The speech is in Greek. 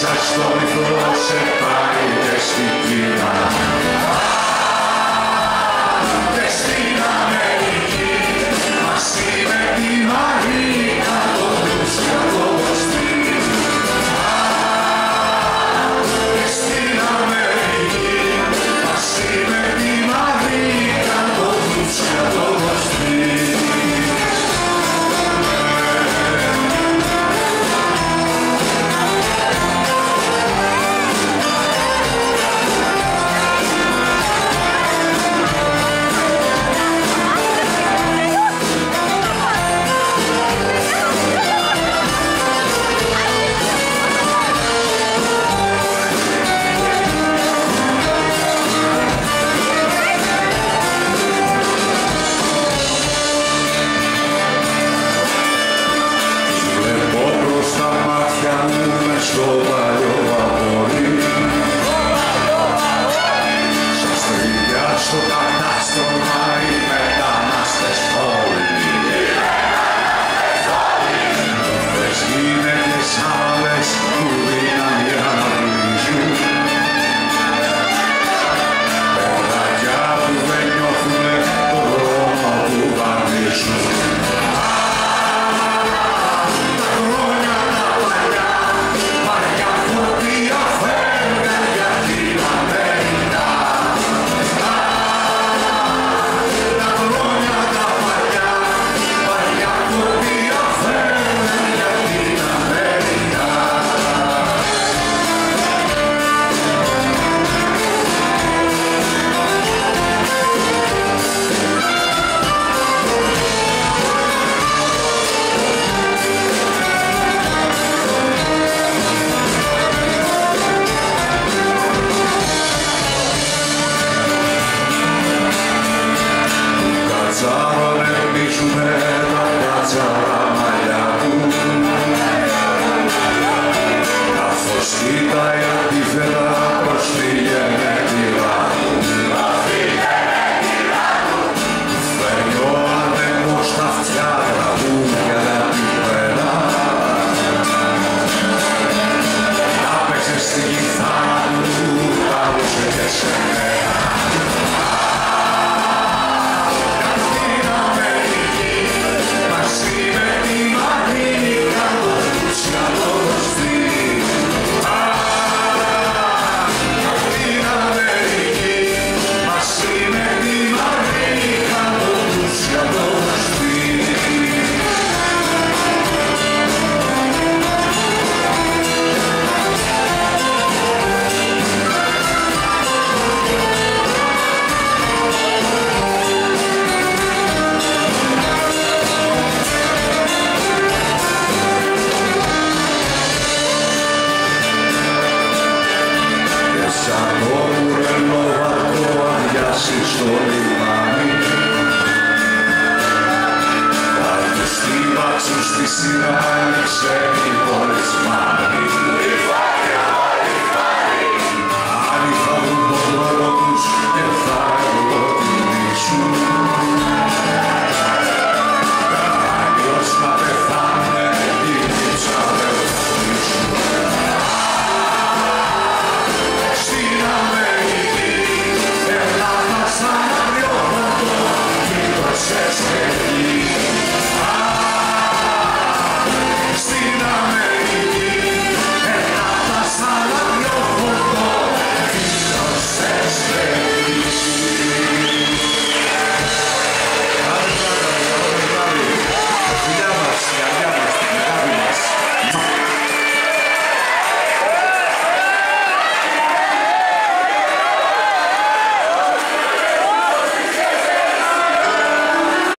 Μέσα στο ρυθμό σε πάει to understand.